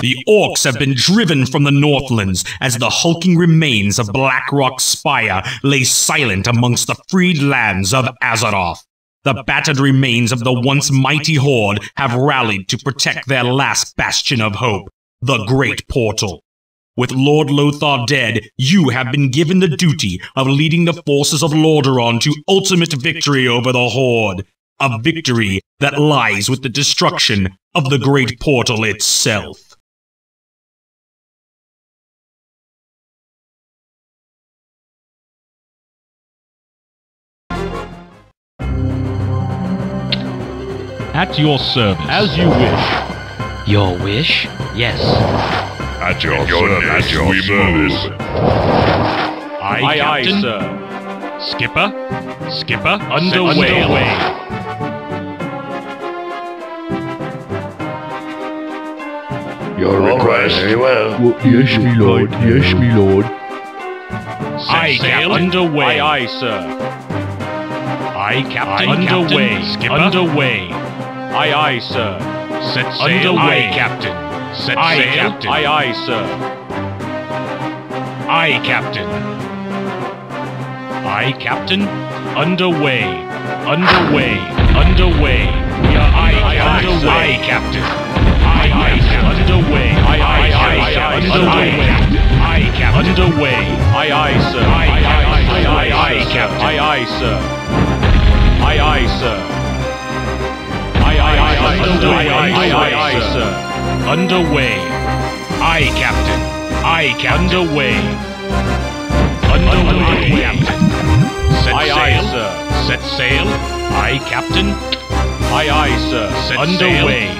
The orcs have been driven from the Northlands as the hulking remains of Blackrock Spire lay silent amongst the freed lands of Azeroth. The battered remains of the once mighty horde have rallied to protect their last bastion of hope, the Great Portal. With Lord Lothar dead, you have been given the duty of leading the forces of Lordaeron to ultimate victory over the Horde. A victory that lies with the destruction of the Great Portal itself. At your service. As you wish. Your wish? Yes. At your, your service, at your we service. move. Aye, Aye, aye, Captain. sir. Skipper. Skipper. Underway. Underway. Your request. Very well. Well, yes, me lord. Yes, me lord. Set Aye, sail. Captain. Underway. Aye, aye, sir. Aye, Captain. Aye, Underway. Skipper. Underway. Aye, aye, sir. Set sail. Underway. Aye, Captain. Set Aye, sail. Captain. Aye, aye, sir. Aye, Captain. Aye, Captain. Underway. Underway. Underway. We are aye, Aye, aye, underway. Aye, Captain. Aye, aye, Captain. Underway. Aye, aye, aye, aye, Underway. Aye, Captain. Underway. Aye, aye, sir. Aye, Aye, aye, aye, aye, aye, aye, aye, Captain. Aye, aye, sir. Aye, aye, sir. Aye, sir. sir. Underway. Aye, Captain. Aye, Captain. Underway. Underway, Captain. Set Aye, aye, sail. sir. Set sail. Aye, Captain. Aye, aye, sir. Set Underway. sail.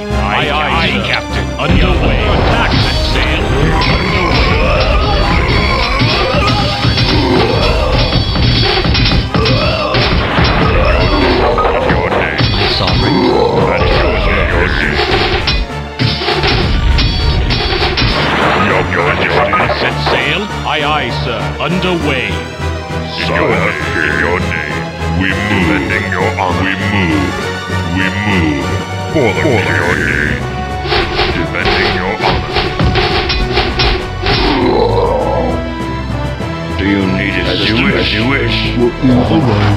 Aye, aye, sir. Underway. Sire, in your name. We move. Defending your honor. We move. We move. For the For your name. Defending your honor. Do you need it as you wish? As you wish. Well, alright.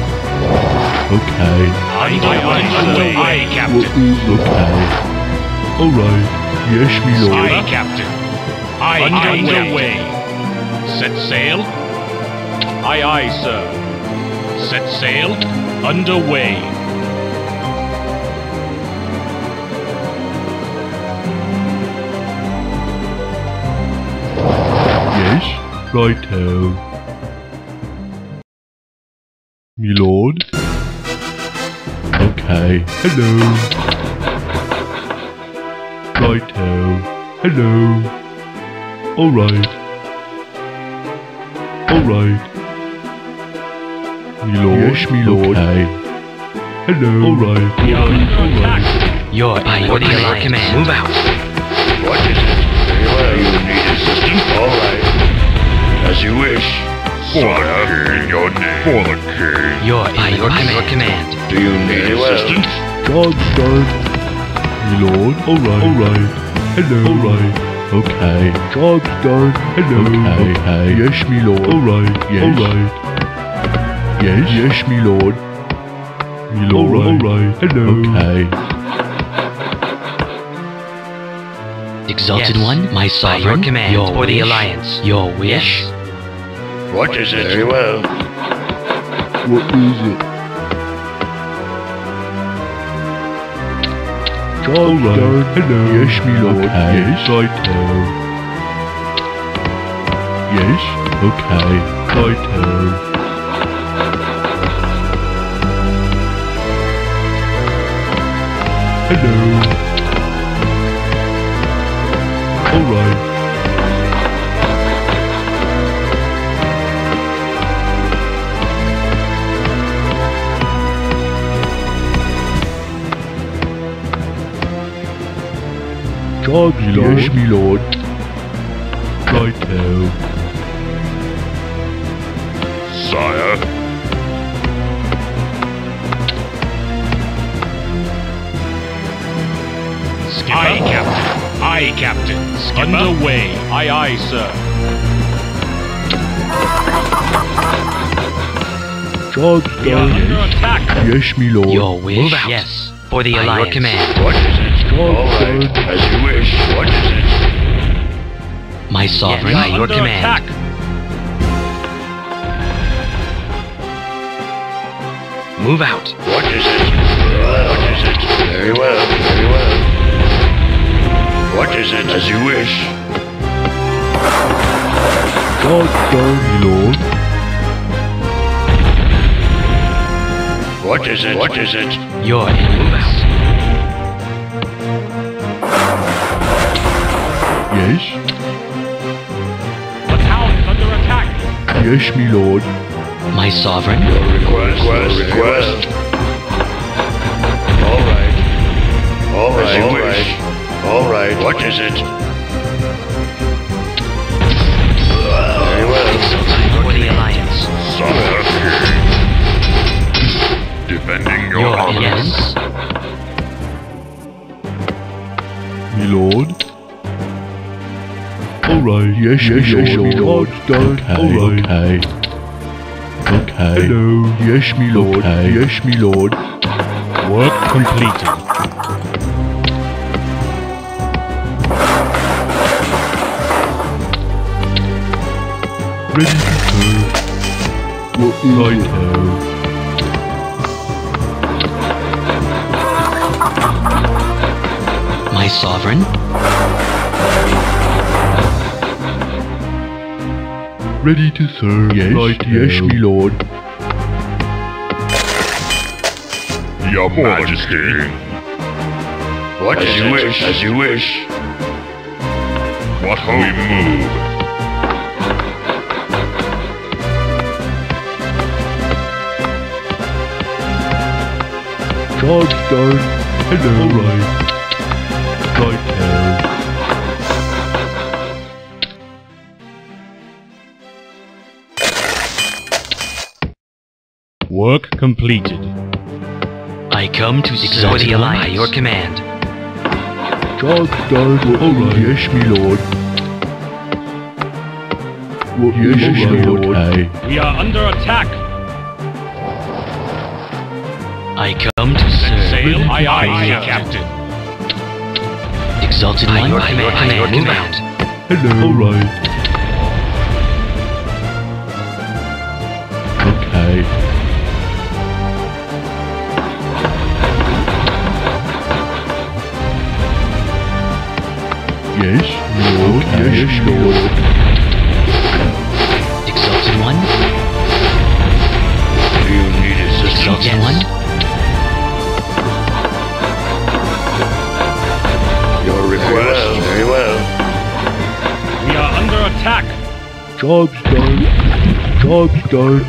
Okay. Underway. Underway. Aye, Well, Captain. okay. Alright. Yes, me lord. Aye, Captain. Aye, underway. Set sail. Aye, aye, sir. Set sail. Underway. Yes. Righto. Me lord. Okay. Hello. Righto. Hello. Alright. Alright. Me lord. Yes, me lord. Okay. Hello. Alright. Alright. Your by your command. Move out. What is it? Very well. You need assistance? All right. As you wish. For the king. Your name. For the king. Your by your command. Do you need assistance? Job done. Me lord. Alright. Alright. Hello. Alright. Okay. Job's done. Hello. Okay. okay. Yes, me lord. Alright. Yes. Alright. Yes. Yes, me lord. Me lord. Alright. Hello. Okay. Exalted Yes. One, my sovereign. your command your for the Alliance. Your wish. What is it? Very well. What is it? Job's done. Hello. Yes, me lord. Yes. Righto. Yes. Okay. I Hello. Uh, Jobs, lord. Yes, me lord. Righto. Sire. Skipper. Aye, Captain. Aye, Aye, Captain. Underway. Aye, aye, sir. Job's We are under attack. Yes, me lord. Your wish? Move out. Yes. For the By your Alliance. command. What is it? Job's All right, as you wish. What is it? My Yes. sovereign. By your command. attack. Move out. What is it? What is it? Very well, very well. What is it? As you wish. Job's done, me lord. What is it? What is it? Your enemies. Yes. The town is under attack. Yes, me lord. My sovereign. Request, request, request. All right. All right, as you all wish. All right. What is it? Very well. For the Alliance. Son of Defending your, Your honor. enemies. Me lord. Alright, yes, yes, yes, me lord. Job's done. Alright. Okay. Okay. Hello. Yes, me lord. Okay. Yes, me lord. Work completed. Ready to serve. What is right now? My sovereign. Ready to serve. Yes, right yes, me lord. Your Majesty. What as you wish, as you wish. What ho we move. Job's done. Hello. Alright. Completed. I come to For exalt the the Alliance. By your command. Job's done. Alright. Yes, me lord. What yes, me lord. Okay. We are under attack. I come to serve. Sail. Aye, aye, Aye, aye, Captain. Exalted By your By command. Your command. Hello. Alright. Okay. Yes, Lord. Yes, Lord. Exalted one. Do you need assistance? Exalted one. Your request. Very well. We are under attack. Job's done. Job's done.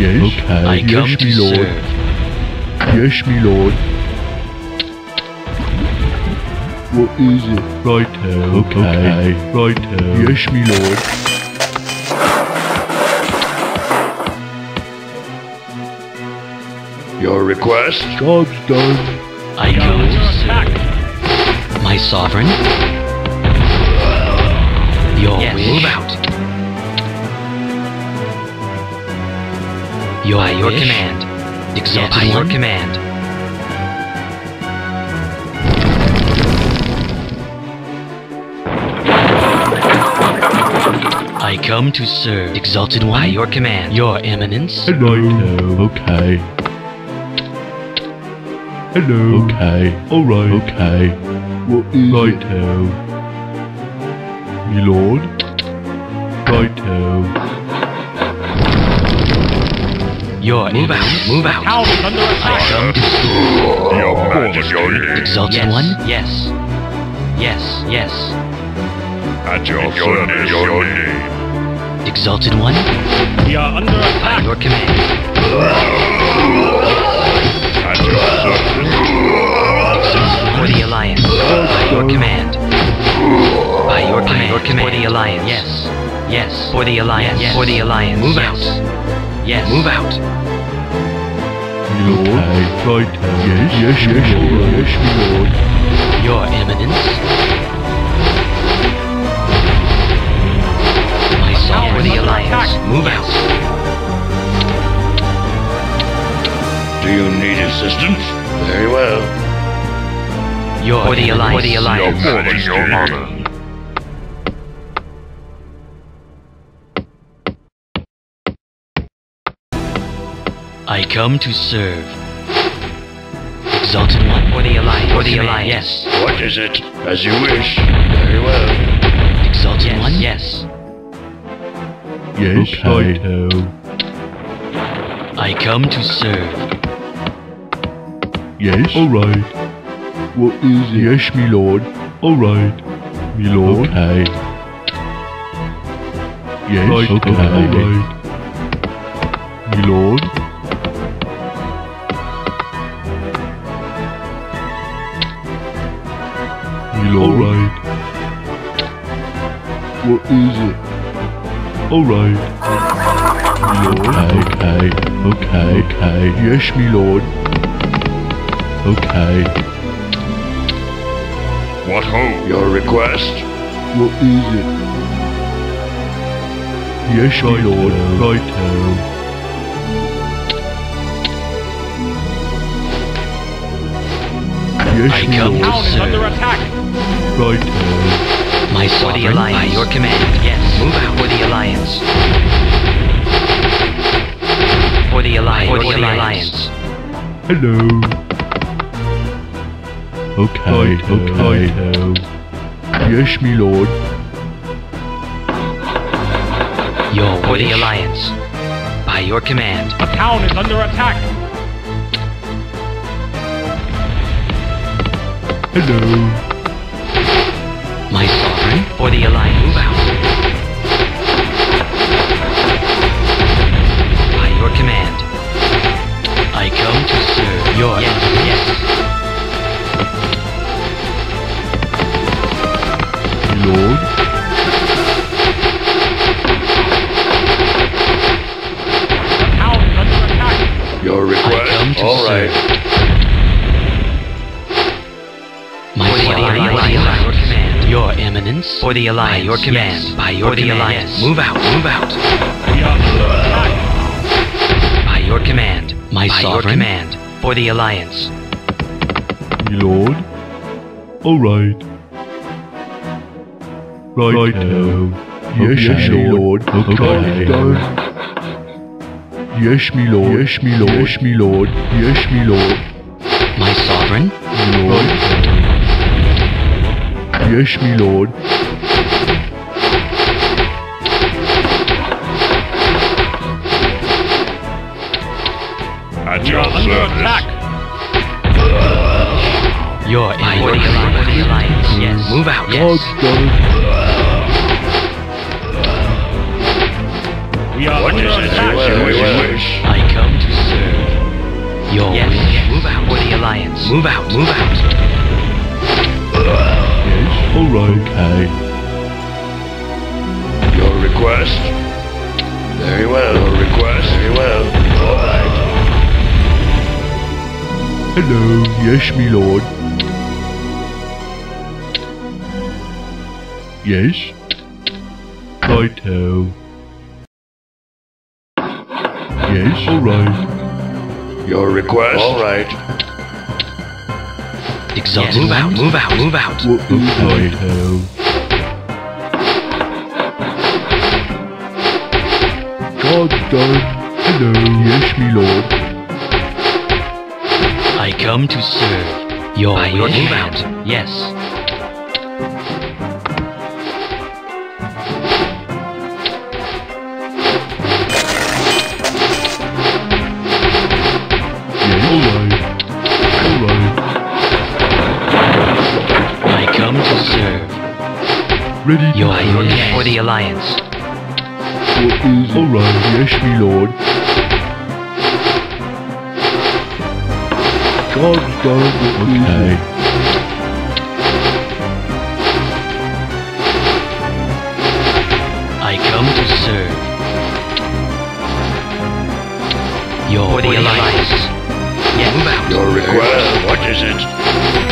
Yes. Okay. I come yes, to me lord. serve. Yes, me lord. What is it? Right Okay. Right Yes, me lord. Your request. Job's done. I We are come under to attack. serve. My sovereign. Your Yes. wish. Move out. Your By your command. Exalted By your command. I come to serve. Exalted one. By your command. Your eminence. Hello. Okay. Hello. Okay. Alright. Okay. What is right now? Me lord. Right now. Your Move out. Move out. Town is under attack. Come to serve. Your Majesty. Exalted Yes. one. Yes. Yes. Yes. At your, service, your name. Exalted one. We are under attack. your command. At. For the Alliance. By your command. By your command. By your command. For the Alliance. Yes. Yes. For the Alliance. Yes. For the Alliance. Move out. Yes. Move out. Me lord. Right now. Yes. Yes, yes, lord. Yes, lord. Your Eminence. Sovereign. the Move out. Do you need assistance? Very well. Your For the Alliance. For the Alliance. Your Majesty. honor. I come to serve. Exalted One. For the Alliance. For the Alliance. Yes. What is it? As you wish. Very well. Exalted Yes. One. Yes. Yes, Okay. Righto. I come to serve. Yes. All right. What is it? Yes, me lord. All right. Me lord. Okay. Yes. Right, okay. all right. Me lord. Me lord. All right. What is it? All right. Me lord. Okay. Okay. Okay. Yes, me lord. Okay. What ho? Your request? What is it? Yes, my lord. Righto. Yes, I my come lord. Town is under attack. Righto. My For sovereign. Alliance. By your command. Yes. Move out. For the Alliance. For the Alliance. For the Alliance. Hello. Okay. Okay. Yes, my lord. Your For the. Alliance. By your command. The town is under attack. Hello. My sovereign. For the Alliance. Come request? to All serve. right. My For the sovereign. Alliance. By your command. Your Eminence. For the Alliance. By your command. Yes. By your For the command. Alliance. Move out. Move out. We are under attack. By your command. My By your command. For the Alliance. My lord. All right. Righto. Yes, yes, me lord. Okay. Yes, me lord. Yes, me lord. Yes, me lord. Yes, me lord. My sovereign. Me lord. Yes, me lord. At We your are under service. attack. Your By your Eminence. command. Alliance. Yes. Move out. Yes. Move out. Move out. Yes, all right. Okay. Your request? Very well. Your request? Very well. All right. Hello. Yes, me lord. Yes. Righto. Yes, all right. Your request? All right. Exalted Yes. Move out. Move out. Move out. What is righto? Job's done. Hello. Yes, me lord. I come to serve. Your By your wish. command. Yes. Yes, Ready to Your By your serve. For the Alliance. What is all right? Yes, me lord. Job's done. Okay. I come to serve. Your For the wish. Alliance. Yes. Move out. Your request? What is it?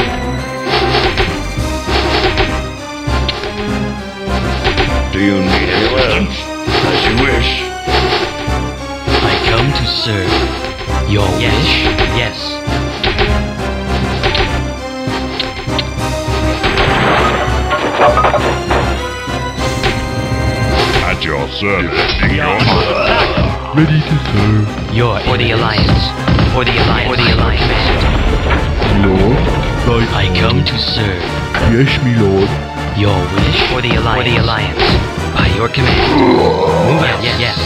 you need it? Well, as you wish. I come to serve your yes. wish. Yes. At your service. Your. Ready to serve. Your for the alliance. For the alliance. For the alliance. Lord. I come to serve. Yes, me lord. Your wish for the alliance. For the alliance. By your command. Move out. Yes. Yes.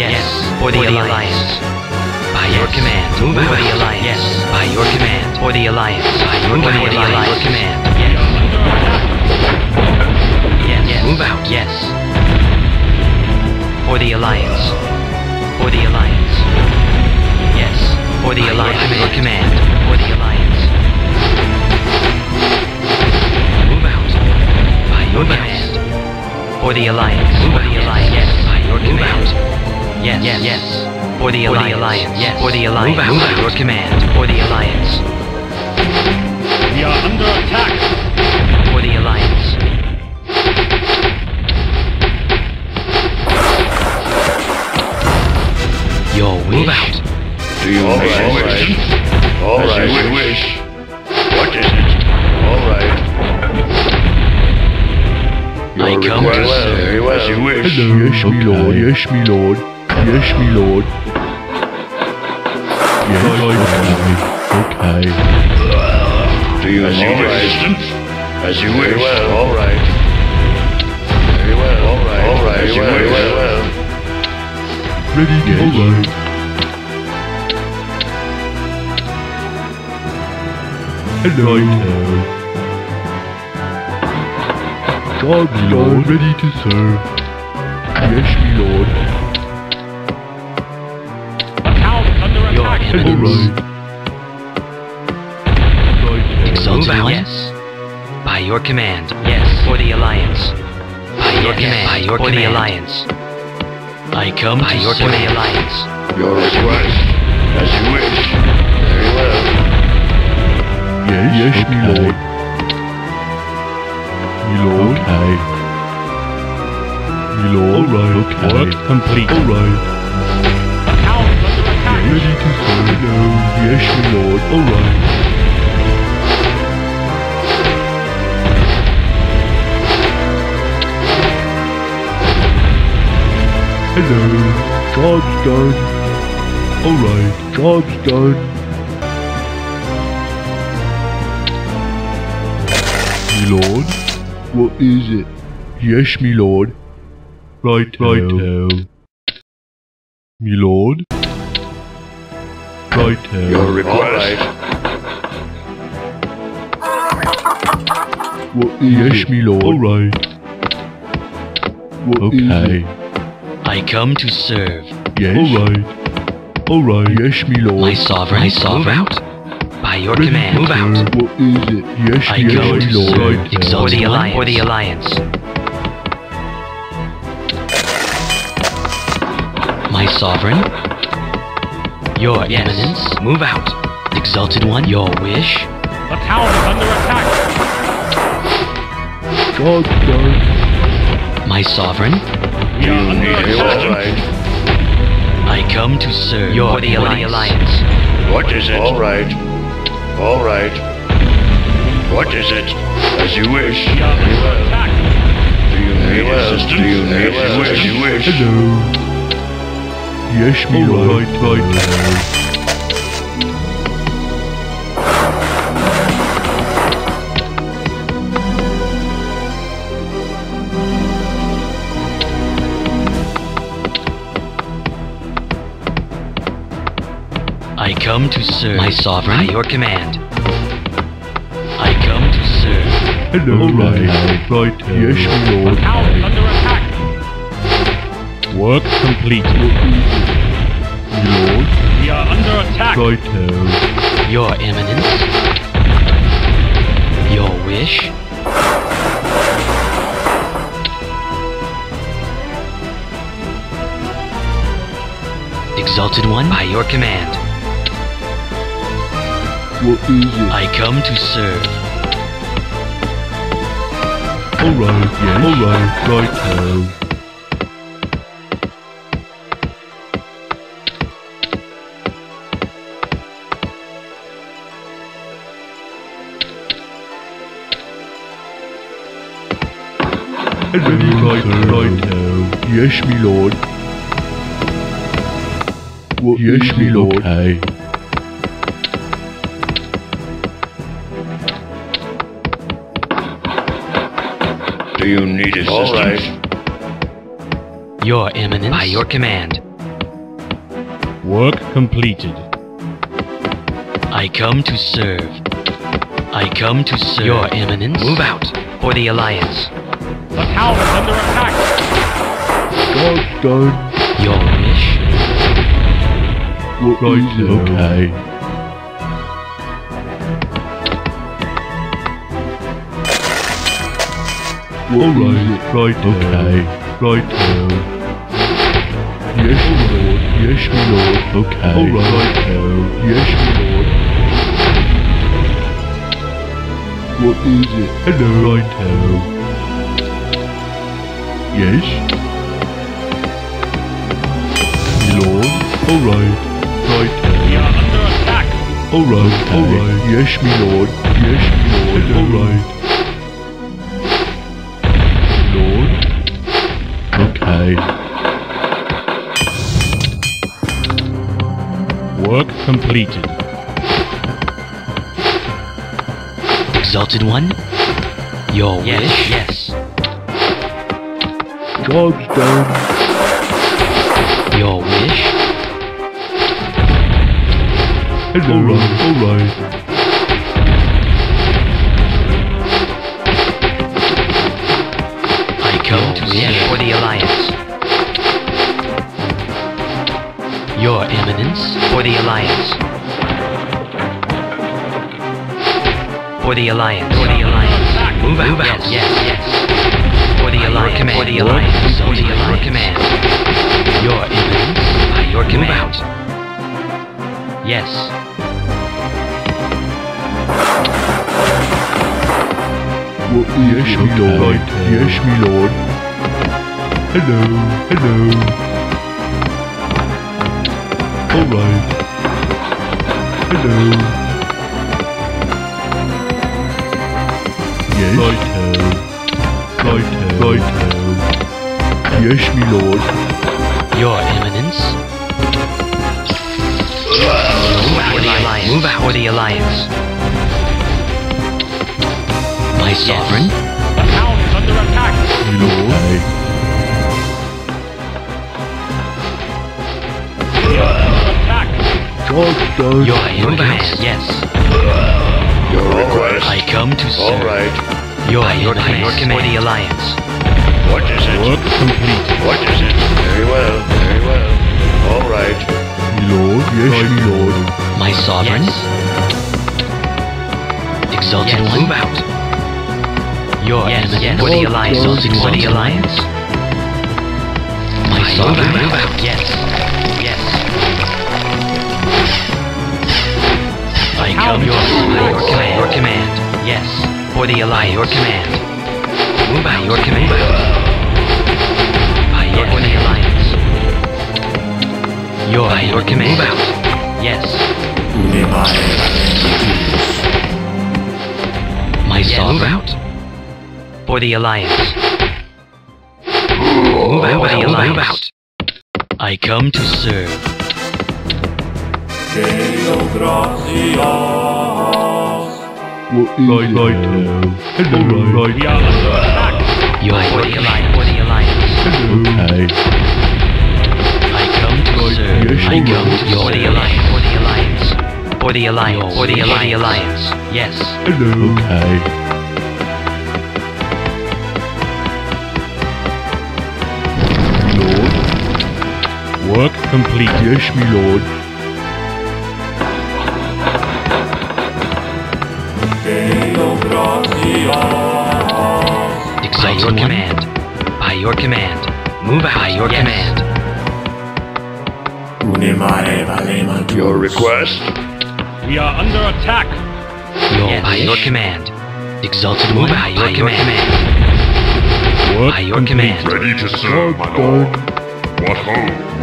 Yes. For the alliance. By your command. Move out. For the alliance. Yes. By your command. For the alliance. By your command. For the alliance. Your command. Yes. Yes. Yes. Move out. Yes. For the alliance. For the alliance. Yes. For the alliance. Your command. For the For the alliance. For the alliance. Yes. By your command. Yes. Yes. Yes. For the alliance. Yes. For the alliance. Move out. By your command. For the alliance. We are under attack. For the alliance. Your wish. Move out. Do you All wish? right, all right. As right. you wish. I Your come to serve. As you wish. Hello. Yes, me lord. Yes, me lord. Yes, me lord. Yes, okay. Okay. Do you As you wish. assistance? As you Very wish. well. All right. Very well. All right. All right. As Very you well. wish. Very well. Ready to All right. Hello. God, me lord. Ready to serve. Yes, me lord. The under attack. All eminence. right. Right. Exalted Move out. one. Yes. By your command. Yes. For the alliance. By your command. By your For the alliance. I come By to your serve. command. alliance. Your request. As you wish. Very well. Yes, yes, me lord. Me. Okay. Me. All right. Okay. Work complete. All right. The town is under attack. Ready to serve. Hello. Yes, me lord. All right. Hello. Job's done. All right. Job's done. Me lord. What is it? Yes, me lord. Right, righto. Me lord. Righto. Uh, Your request. right. What is yes, me lord. All right. What okay. I come to serve. Yes. All right. All right. Yes, me lord. My sovereign. My sovereign. out. By your Ready command. Move out. serve. What is it? Yes, I yes, come me to lord. serve. For Exalted the one. alliance. For the alliance. My sovereign. Your Yes. eminence. Move out. Exalted one. Your wish. The town is under attack. Job's done. My sovereign. We are under need Very attack. well. All right. I come to serve. For the alliance. What is it? All right. All right. What is it? As you wish. We are under attack. Do you need well. assistance? Do you need you wish. As you wish. Hello. Yes, me lord. Right, right. I come to serve. My By sovereign. your command. I come to serve. Hello. right, Right. Yes, me The lord. town is under attack. Work complete. Lord. We are under attack. Righto. Uh, your eminence. Your wish. Exalted one. By your command. What is it? I come to serve. All right. Yes. All right. Righto. Hello, right, right now. Yes, me lord. What yes, me lord. Okay. Do you need assistance? All right. Your Eminence. By your command. Work completed. I come to serve. I come to serve. Your Eminence. Move out. For the Alliance. The town is under attack. Job's done. Your wish. What right now. Okay. All right, okay, right. Yes, my lord. Yes, my lord. Okay. All right, right. Yes, my lord. What is it? Hello, right. Yes. My lord. All right, right We are under attack. All right, all right. Yes, my lord. Yes, my lord. All right. Completed. Exalted One. Your Yes, wish. yes. Job's done. Your wish. Hello. All right, all right. I come to Yes, serve. for the Alliance. Your Eminence. For the Alliance. For the Alliance. For the Alliance. Move out. Yes, yes, yes. For the Alliance. command. For the Alliance. For For the your Alliance. command. Your Eminence. By your Move out. Yes. Yes, my lord. Yes, my lord. Hello. Hello. All right. Hello. Yes. Right Right Right Yes, my lord. Your Eminence. Move For the Alliance. Move out. For the Alliance. My sovereign. The town is under attack. My lord. We Your Move out. Eminence. Yes. Your request. I come to serve. All right. Your By your, by your command. For the Alliance. What is it? Work completed. What is it? Very well. Very well. All right. My lord. Yes, my lord. My sovereign. Yes. Exalted Yes. One. Move out. Your Yes, Eminence. yes. For the Alliance. Exalted For the One. Alliance. My By your sovereign. Move out. Yes. Yes. I How come your By your command. Your command. Yes. For the Alliance. Your command. Move out. Your command. By your for the Alliance. Your By your command. Move out. Yes. My Yeah, move sovereign. out. For the Alliance. Move out. For the Alliance. Move out. I come to serve. What is right, it right now? Hello. Right. We are under attack. Your For the wish. Alliance. For the Alliance. Okay. I come to Right, serve. yes, I all come right. to For the serve. Alliance. For the Alliance. For the Alliance. For the Your wish. Alliance. Yes. Hello. Okay. Lord. Work completed. Yes, my lord. By Exalted your command. By your command. Move out. By your command. Your request. We are under attack. Your Yes. By your command. Exalted Move One. out. By your command. Work By your completed. command. Ready to serve, my lord. What ho?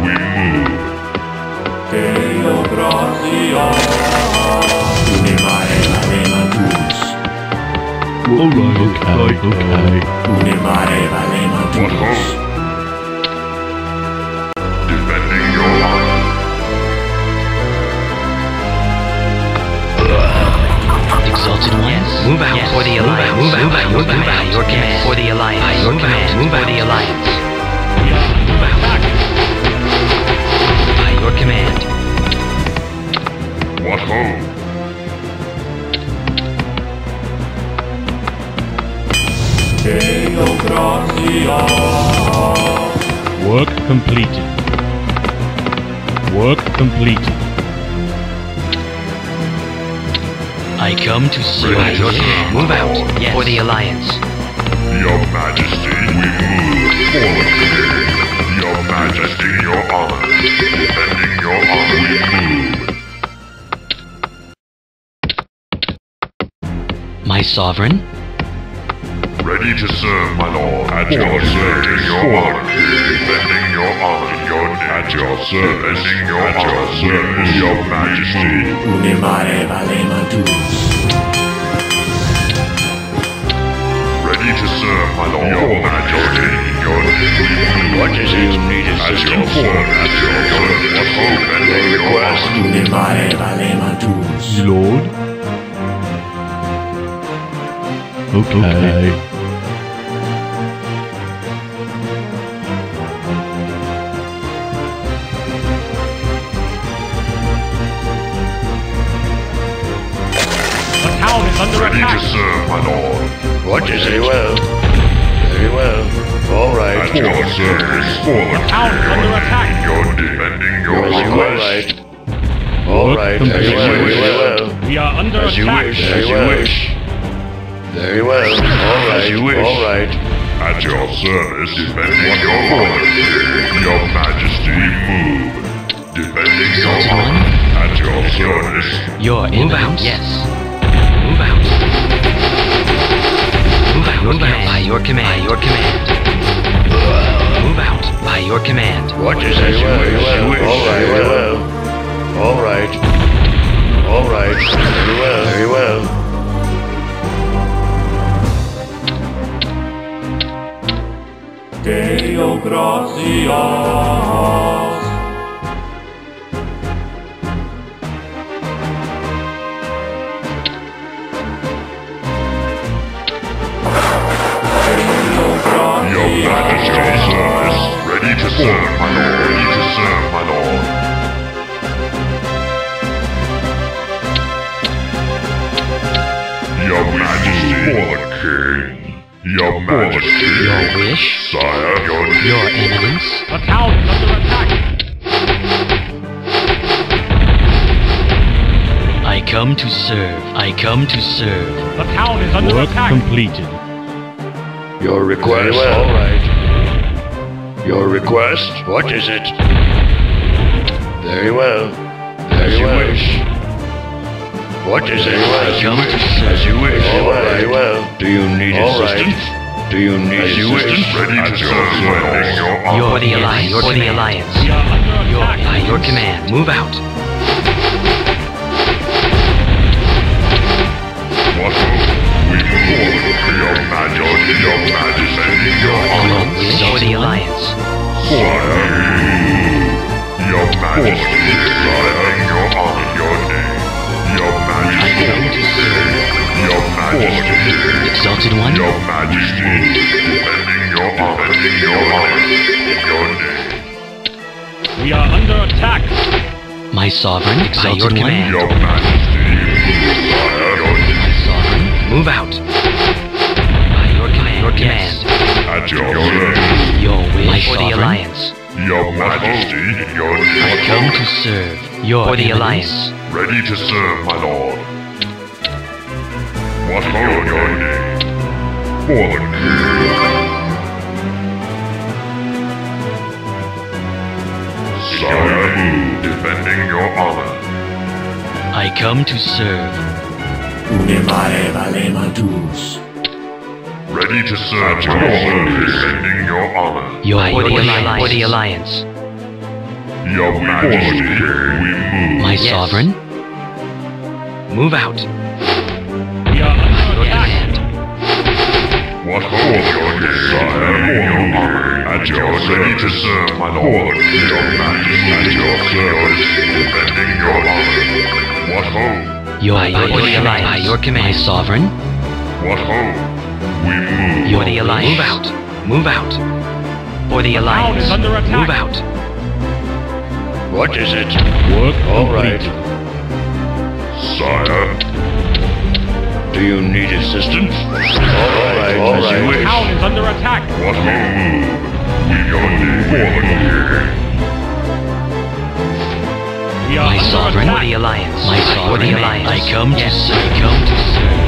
We move. Alright, okay, okay. What ho? Defending your honor. Exalted ones, move out for the alliance. Move out, move out, move out. By your command. For the alliance. By your command. Move for the alliance. Move out. By your command. What ho? Work completed. Work completed. I come to serve. By your command. Move out. Yes. For the alliance. Your Majesty, we move forward. Your Majesty, your honor. Defending your honor, we move. My sovereign. Ready to serve, my lord. At your service, your honor. Defending your honor, your at your service, defending your at your service, your majesty. Ready to serve, my lord. Your majesty, your What is it? You need At your service, at your service, what hope and request. My lord? Okay. Town is under Ready to attack. serve, my lord. What is Very well. Very well. All right. At your service, for the town is under attack. You're defending your As you honor. all right. All right. Very completed. well. Very well. We are under As you attack. wish. As you wish. Very well. All right. As you wish. All right. At your service, defending your honor. Your majesty, move. Defending your honor. At your service. Your Move out. Yes. Out. Move out. Move out. By your command. By your command. Move out. By your command. What is as you wish. You wish. All right. Very well. All right. All right. Very well. Very well. Your majesty's service. Ready to serve, my lord. Ready to serve, my lord. Your majesty, for the king. Your majesty. Your wish. Sire, your Your eminence. The town is under attack. I come to serve. I come to serve. The town is under Work attack. completed. Your request. All right. Your request. What is it? Very well. Very As you well. wish. What is it? I come to serve. As you wish. All right. Very well. Do you need assistance? Do you need As you assistance? wish. Ready to serve, my lord. Your honor. Your the alliance. Your the alliance. We are under Your, attack. by your command. Move out. What your majesty, your honor. Your. For the alliance. Sire, your majesty, sire, your honor, your name. Your I majesty, come your majesty, Exalted one. your majesty, defending your honor, defending your honor, your name. We are under attack. My sovereign. Exalted your one. command. Your majesty, sire, your Sovereign. Move out. By your command. Your command. at your service. Your wish. My For the alliance. Your majesty, your I come to serve. Your For the eminence. alliance. ready to serve, my lord. What ho, your name? For the king. Sire, move, defending your honor. I come to serve. Ready to serve, my lord, defending your honor. Your For the alliance. For the alliance. Your majesty, we move. My Yes. sovereign. Move out. We are under Your command. What for your day, sire? At your ready to serve, my lord. Your majesty at your service, defending your honor. What ho? Your, by, For your, Alliance. by your command. My sovereign. What ho? We move. For the Alliance. Move out. Move out. For the Town Alliance. is under attack. Move out. What is it? Work All right. Sire, Do you need assistance? All right, all as you wish. Town is under attack. what ho? We your day for the king. We are My under sovereign. For attack. the Alliance. My For the. Alliance. I come yes. to serve. I come to serve.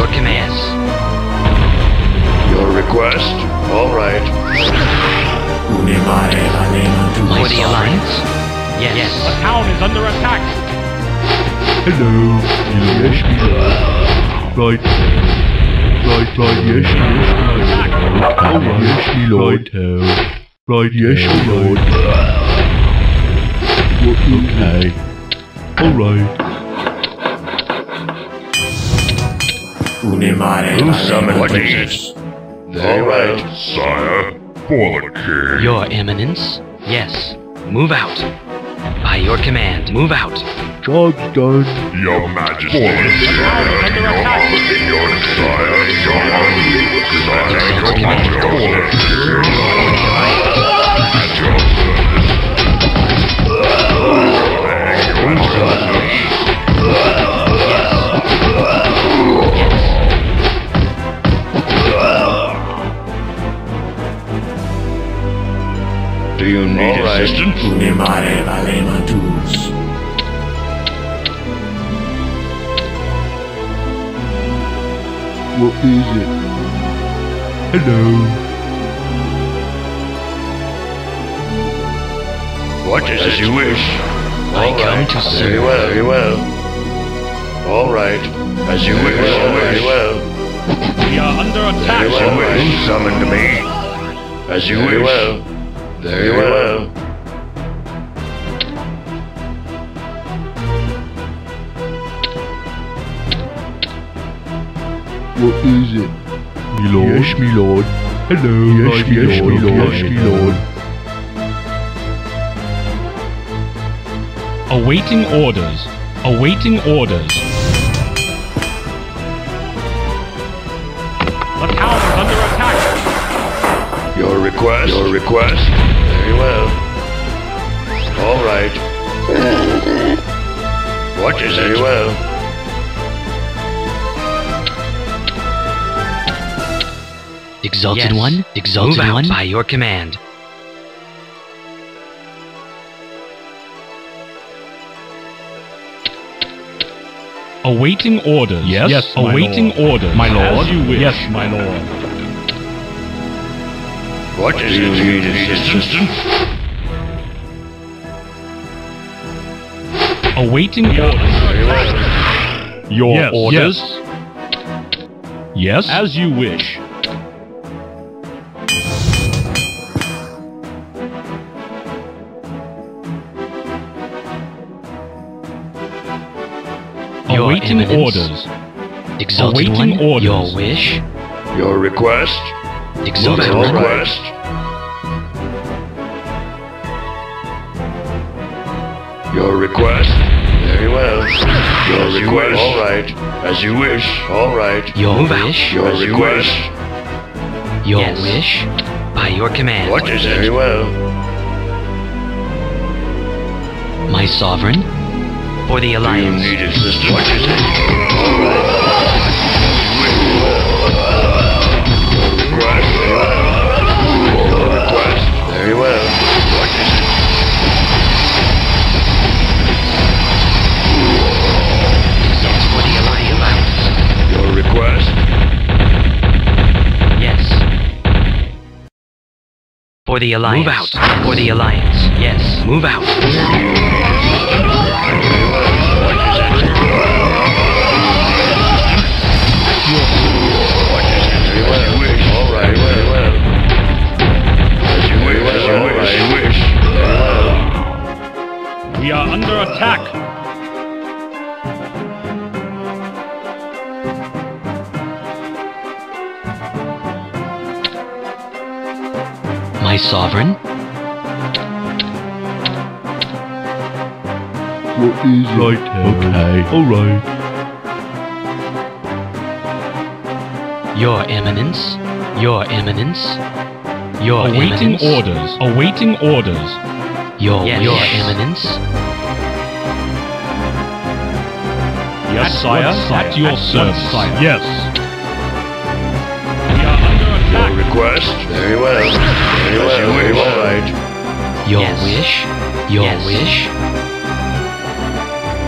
Your commands. Your request? All right. My For the. Alliance. Yes. The town is under attack. Hello. Yes, me lord. Right. Right, right, yes, yes, Attack. All right, yes, me lord. Right, yes, me lord. Okay. All Who summoned what is it? Very well. Sire, for the king. Your Eminence. Yes. Move out. By your command. Move out. Job's done. Your majesty. town is under attack. Your sire, Exalted Yes. One. Move out. One. By your command. Awaiting orders. Yes, yes my awaiting lord. orders. My lord. As you wish. Yes, my lord. What is it? Do you need assistance? Awaiting orders. Very well. Your Yes, orders? Yes. As you wish. Awaiting Eminence. orders. Exalted Awaiting One. orders. Your wish. Your request. Exalted Your One. request. Your request. Very well. Your request. All right. As you wish. All right. Your Move out. wish. Your Your request. Yes. wish. By your command. What is it? Very well. My sovereign. For the Do you Alliance. need assistance? What is it? All right. Your request. Your request. Very well. What is it? For the Alliance. Your request. Yes. For the Alliance. Move out. For the Alliance. Yes. Move out. under attack. My sovereign? What is right, okay, alright. Your Eminence, Your Eminence, Your awaiting Eminence. Awaiting orders, awaiting orders. Your, yes. Your Eminence, Yes, At sire. once, At your service. sire. Yes. We are under Your request? Very well. Very well. Very well. All right. Your Yes. wish? Your Yes. wish?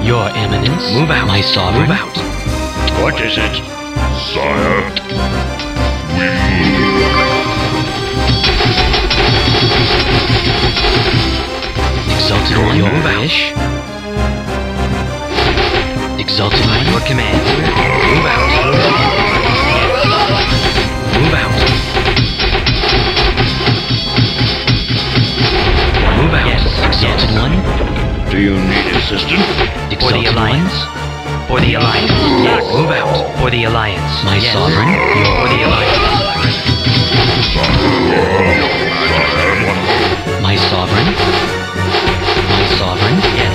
Your Eminence? Move out. My sovereign? Move out. What is it? Sire, we move. Exalted Your your move out. wish? Exalted One, Your command. Move out. Move out. Move out. yes. Exalted One? Do you need assistance? For the Exalted One? Alliance. For the Alliance. Yes. Move out. For the Alliance. My yes. sovereign? For the Alliance. My sovereign? My sovereign? Yes.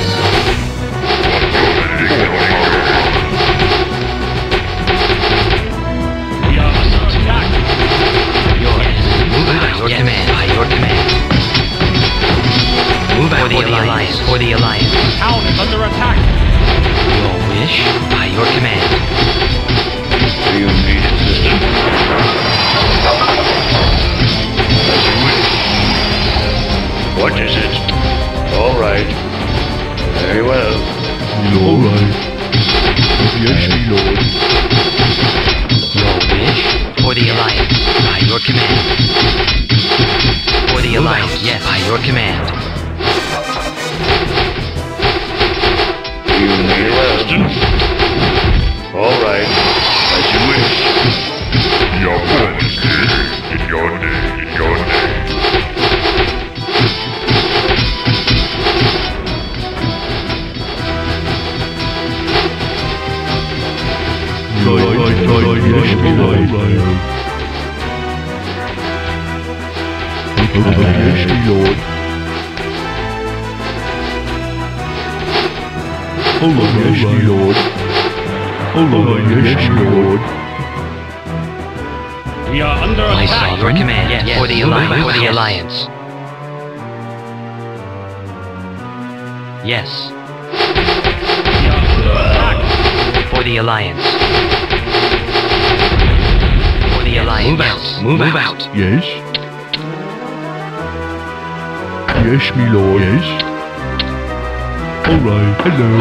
Move out. Your command. By your command. Move out. For the Alliance. For the Alliance. Town is under attack. Your wish? By your command. Do you need assistance? As you wish. What is it? All right. Very well. Alright. Yes, me lord. Your wish? For the Alliance. By your command. For the Alliance. Yes. By your command. You need assistance? All right. As you wish. Your Majesty, in your name, in your name. Right, right, right, yes, me lord. Okay, yes, me lord. Alright, yes, lord. Alright, yes, lord. We are under My attack. Your sovereign? command. Yes. For the Alliance. For the Yes. Alliance. Yes. We are under attack. For the Alliance. For the Alliance. Move out. Move, out. Yes? Yes, me lord. Yes? Alright, hello.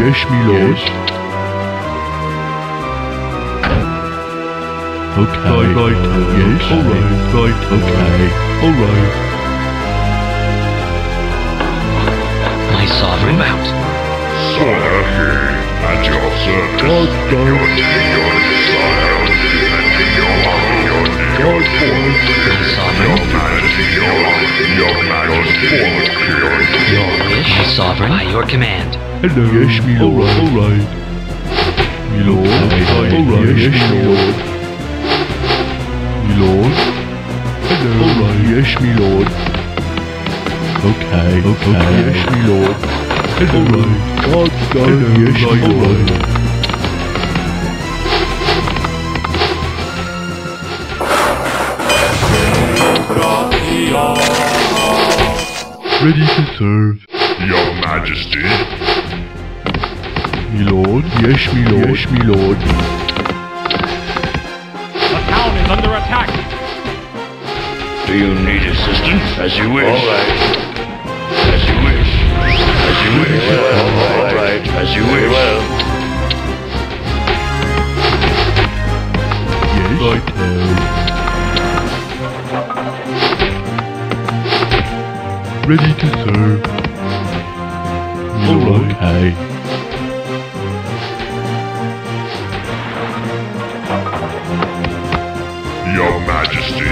Yes, me lord. Okay. Right, right, yes. Alright, right, okay. Alright. My sovereign? Move out. Sire at your service. God, In your God. name, your name, your name, your God, force. My Your sovereign? Majesty, your your Majesty, your Your wish? My sovereign? By your command. Hello. Yes, me lord. Alright. Me lord. Alright, yes, me lord. Me lord. Hello. Alright, yes, me lord. Okay, okay. Yes, me lord. Hello. God, God, yes, me lord. Ready to serve. Your Majesty. Me lord. Yes, me lord. Yes, me lord. The town is under attack. Do you need assistance? As you wish. All right. As you wish. As you wish. All right. As you wish. Well. Ready to serve. Alright. Okay. Your Majesty.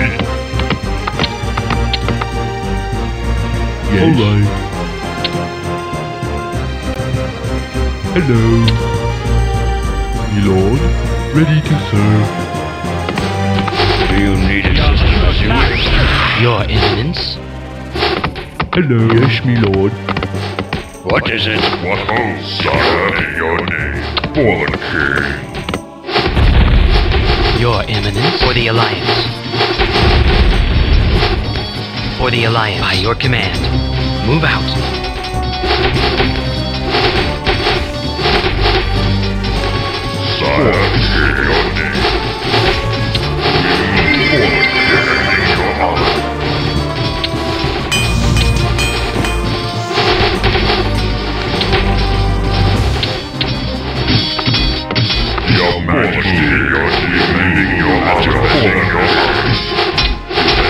Yes. Alright. Hello. Hello. Yes, me lord. What is it? What ho, sire, in your name? Fallen king. Your Eminence. For the Alliance. For the Alliance. By your command. Move out. Sire, in your name. Fallen king, in your honor. Your Majesty, your defending your honor, defending your honor.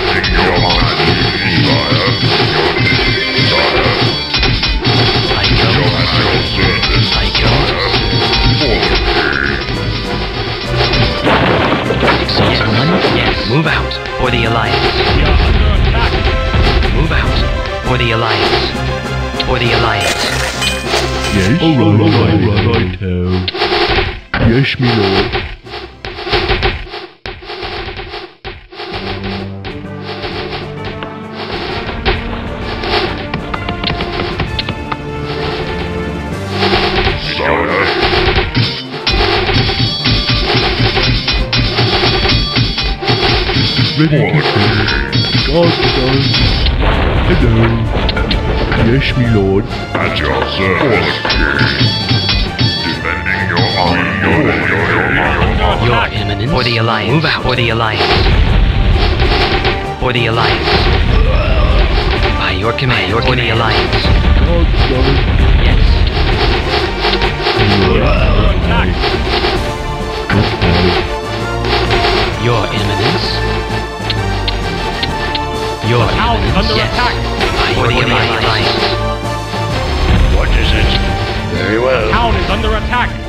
Defending your majesty, sire. Your sire. Your come. your service, I come. Fallen king. Exalted One. Yes. Move out. For the Alliance. We are under attack. Move out. For the Alliance. For the Alliance. Yes. All right, all right, all right. Righto. Yes, me lord. Ready to serve. God done. Hello. Yes, me lord. At your service, Defending your honor, your, your, your, your, Your Eminence. For the Alliance. Move out. For the Alliance. For the Alliance. By your command. For the Alliance. Yes. Under attack. Your Eminence. Your Town Eminence. under yes. attack. By for the Alliance. What is it? Very well. Town is under attack.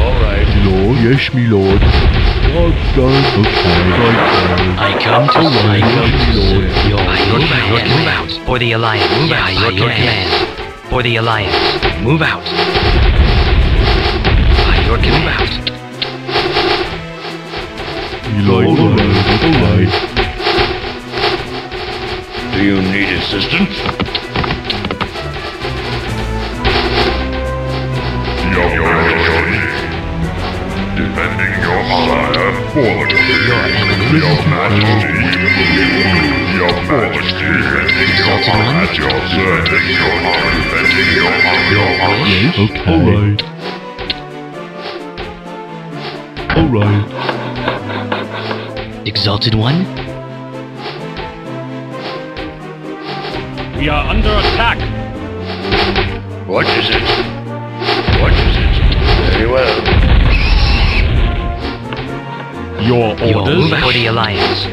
All right. Lord. Yes, me lord. God. Okay. Righto. I come to All right, I come to me lord. serve your by your command. Move out. For the Alliance. Move out. By your command. For the Alliance. Move out. By your command. Move out. Me lord. All right. Do you need assistance? Okay. All right. All right. Exalted One. We are under attack. What is it? What is it? Very well. Your Your orders. move out. For the Alliance.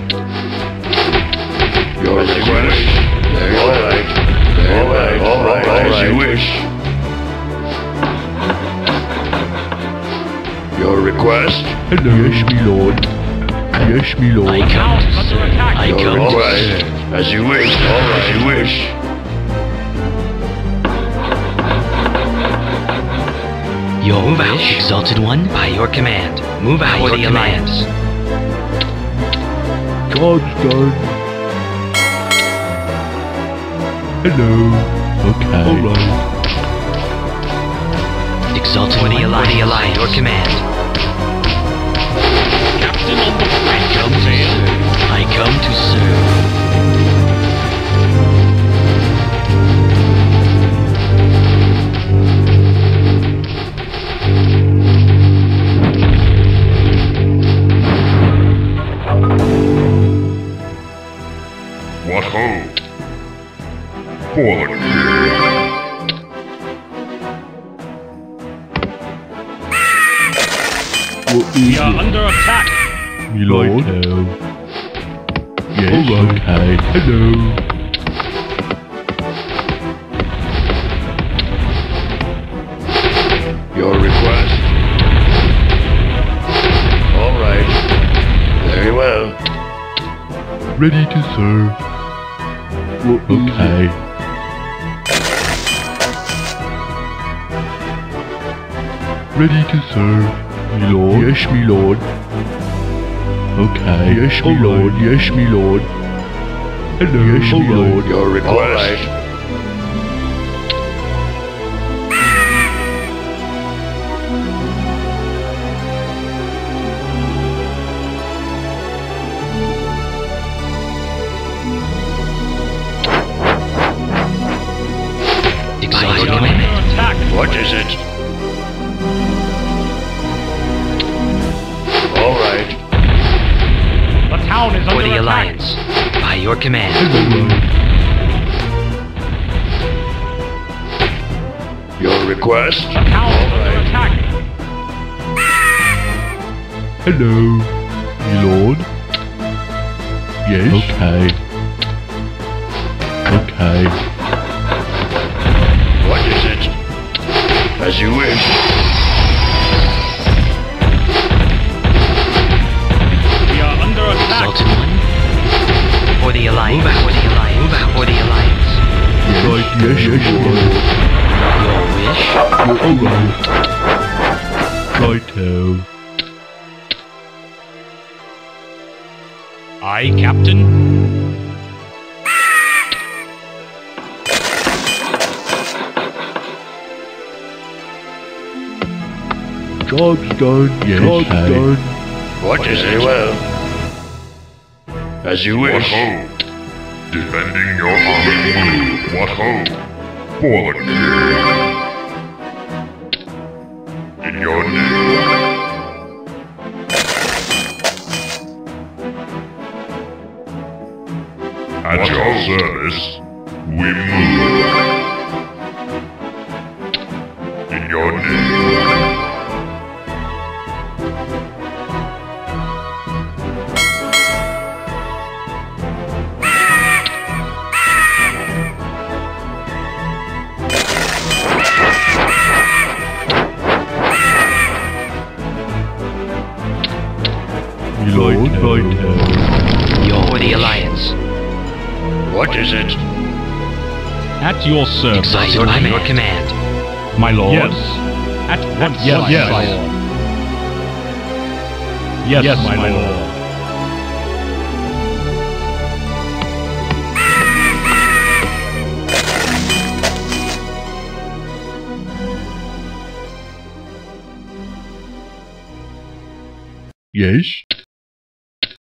Your request. Very well. Very well. All right. As you wish. Your request. Hello. Yes, me lord. Yes, me lord. I come Town under attack. I Your come to As you wish. All right. As you wish. Your move out. Exalted One. By your command. Move out. For the Alliance. God's done. Hello. Okay. All right. Exalted For the Alliance. For the Your command. Captain on the I bridge come to sail. I come to Fallen We are it? under attack. Me lord. Yes. All right. Okay. Hello. Your request. All right. Very well. Ready to serve. What okay. Ready to serve. Me lord. Yes, me lord. Okay. Yes, me lord. Yes, me lord. Hello. Yes, my lord. Your request. By your We are command. under attack. What is it? Town is For under the attack. Alliance. By your command. Your request. The town is under Alright. attack. Hello. My lord. Yes. Okay. Okay. What is it? As you wish. For the Alliance. Move out. For the Alliance. Move out. For the Alliance. Right. Yes, yes, my lord. Your wish. You're alright. Righto. Oh. Aye, Captain. Job's done. Yes, Job's hey. done. What is it? well. As you What wish. ho? Defending your honor. What ho? For the king. In your name. At your service, By your command. Your command. my lord. Yes. At once, Yes, my yes. lord. Yes, Yes, my, my lord. Yes.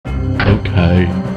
Okay.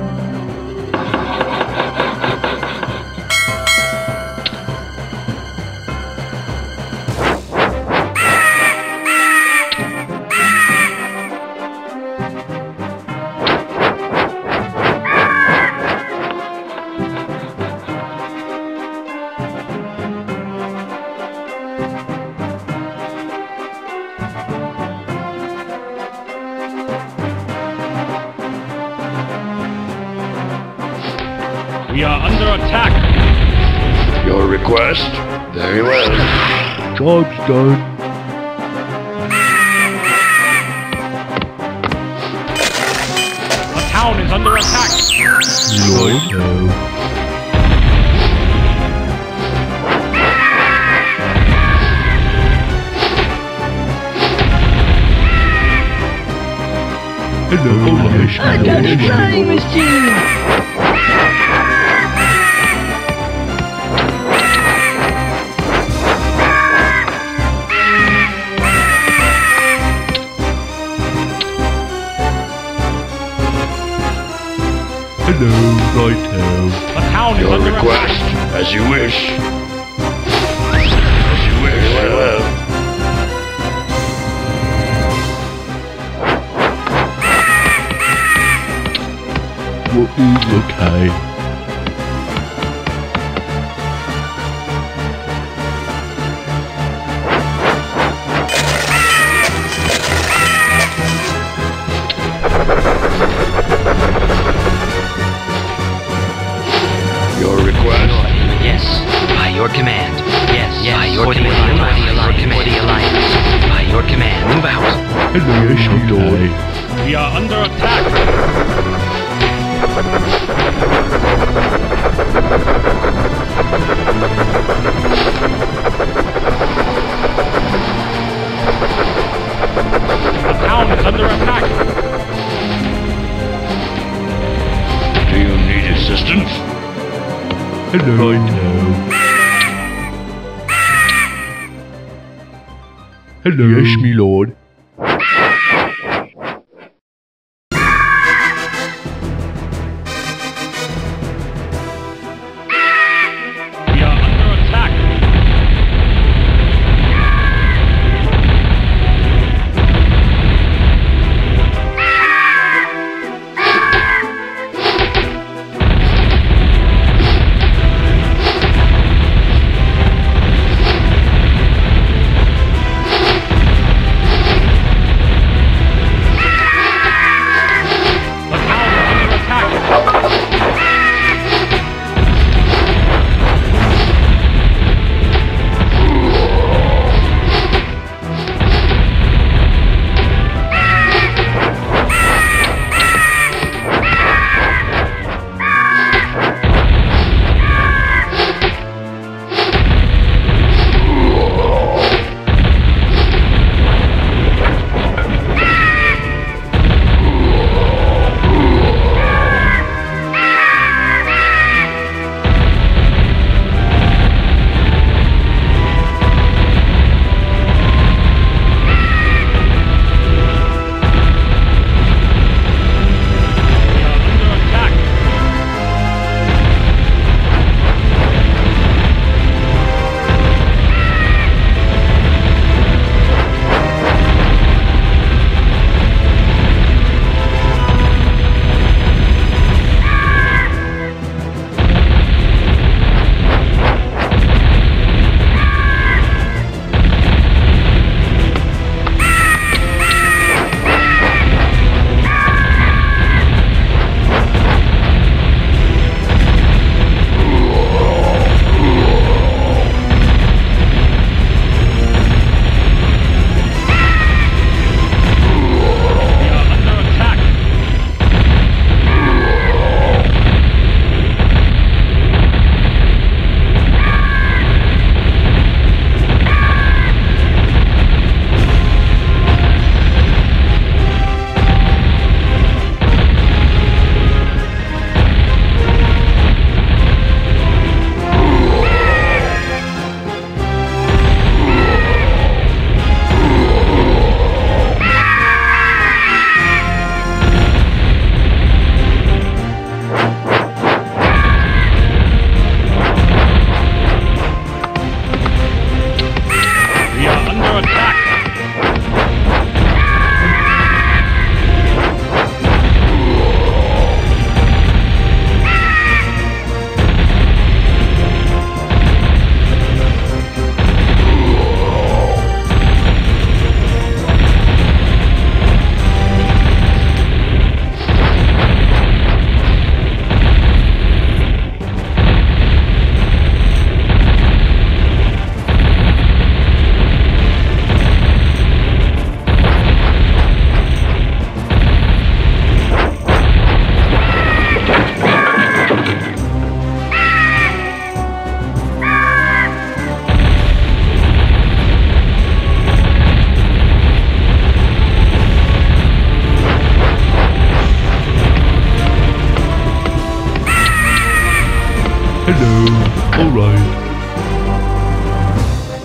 Your request? Very well. Job's done. The town is under attack. Righto. Hello. Yes, my lord. Yes, my lord. Hello, righto. The town is Your under request? attack. As you wish. As you wish. Very well. What is okay?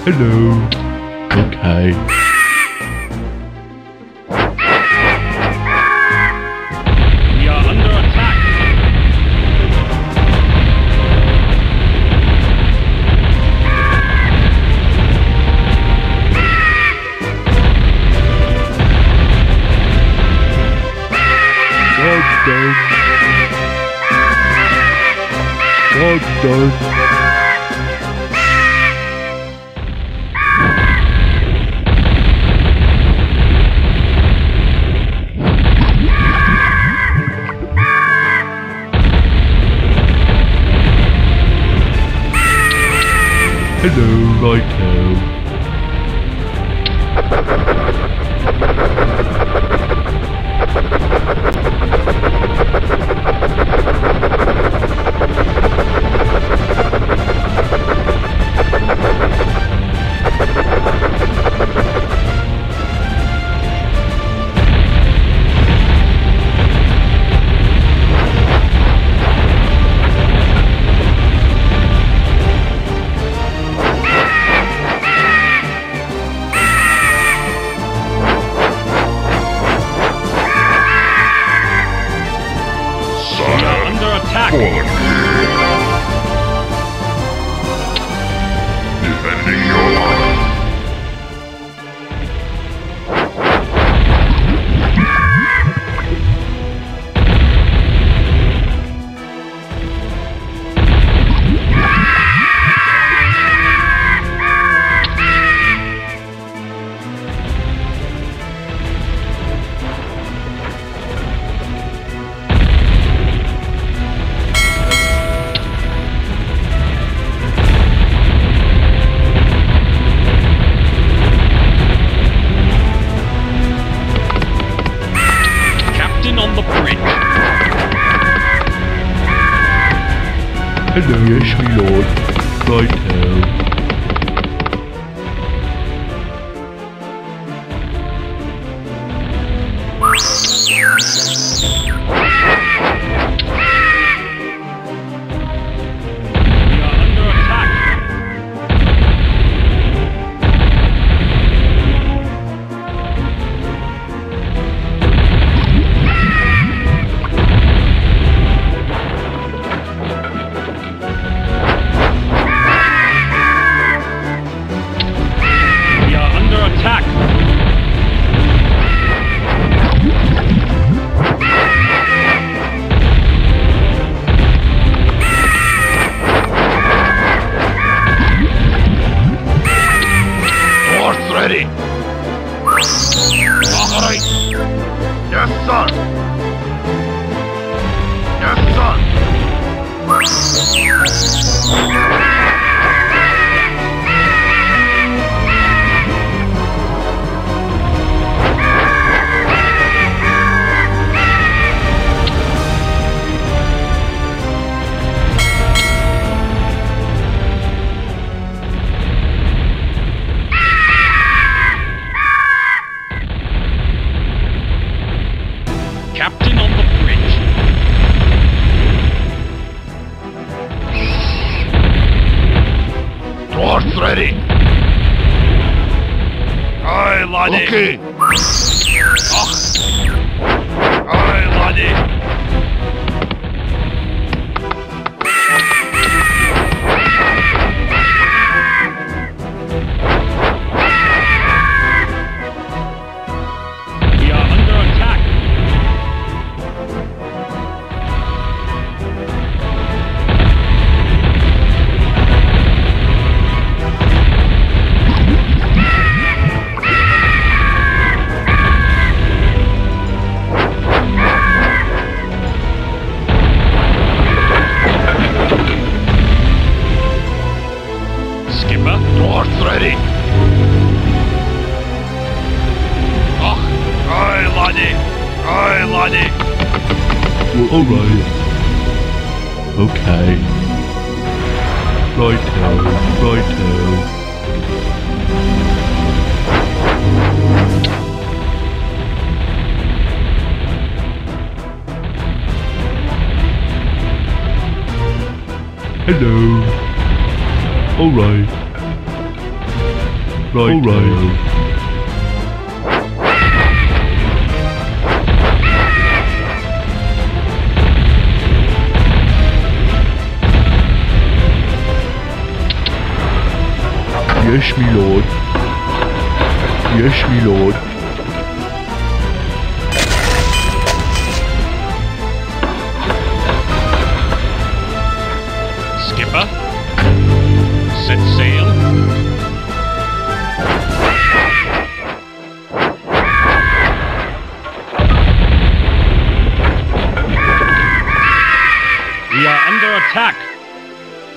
Hello. under attack. Forward. Defending your.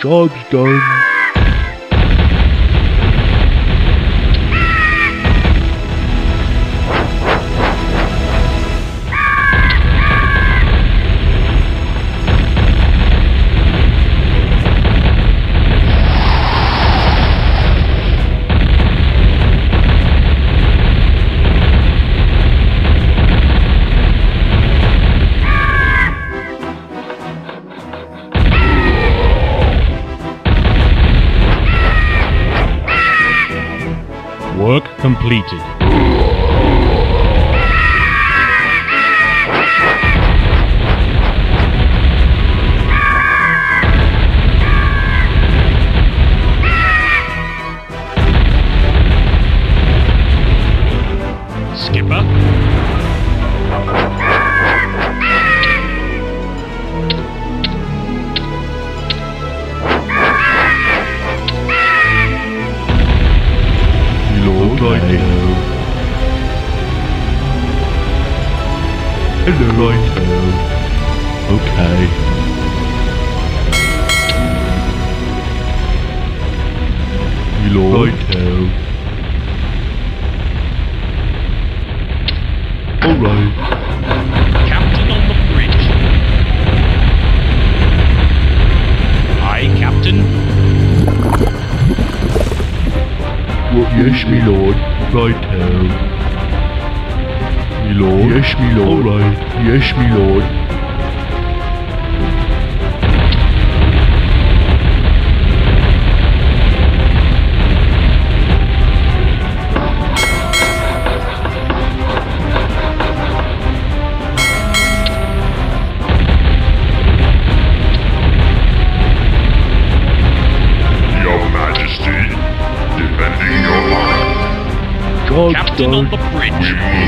Job's done. Completed. Yes, my lord. Your Majesty, defending your life. Captain on the bridge.